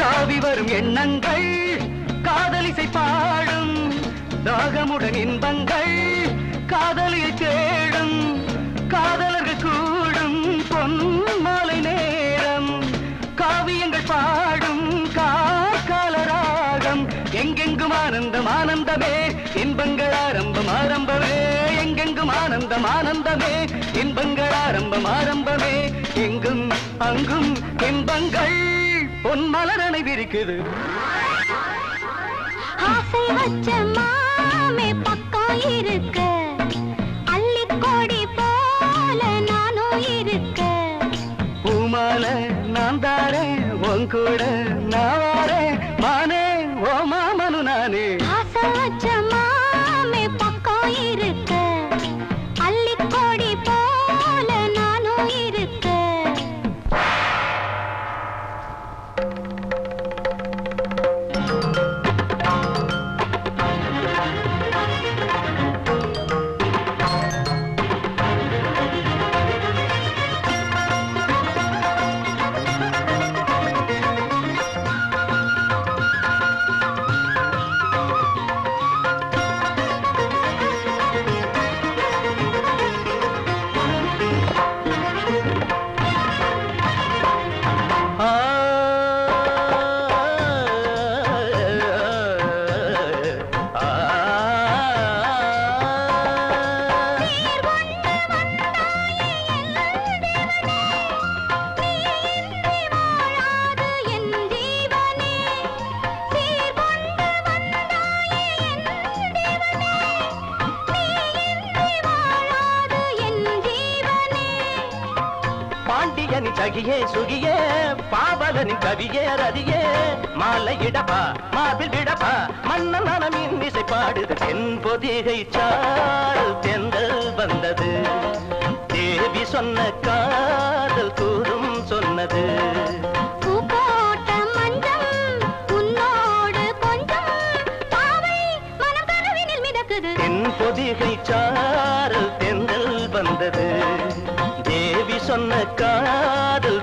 தாவி வரும் எண்ணங்கள் காதலிசை பாடும் தாகமுடன் இன்பங்கள் காதலியை தேடும் காதலர்கள் கூடும் பொன் மாலை நேரம் காவியங்கள் பாடும் காக்கால எங்கெங்கும் ஆனந்தம் ஆனந்தமே இன்பங்கள் ஆரம்பம் ஆரம்பமே. எங்கெங்கும் ஆனந்தம் ஆனந்தமே இன்பங்கள் ஆரம்பம் ஆரம்பமே. எங்கும் அங்கும் இன்பங்கள். பொன் மலரனை விரிக்குது. ஆசை வச்ச மாமே பக்கம் இருக்க. அள்ளிக்கொடி போல நானும் இருக்க. பூமால நான் தாரேன் உன் கூட நான் பாண்டியனின் சகியே சுகியே பாவலனி கவியே ரதியே. மாலை இடப்பா மார்பில் விடப்பா மன்ன மனமின் இசை பாடுது தென் பொதிகை சால் தெந்தல் வந்தது. தேவி சொன்ன காதல் கூறும் சொன்னது. சொன்ன காதல்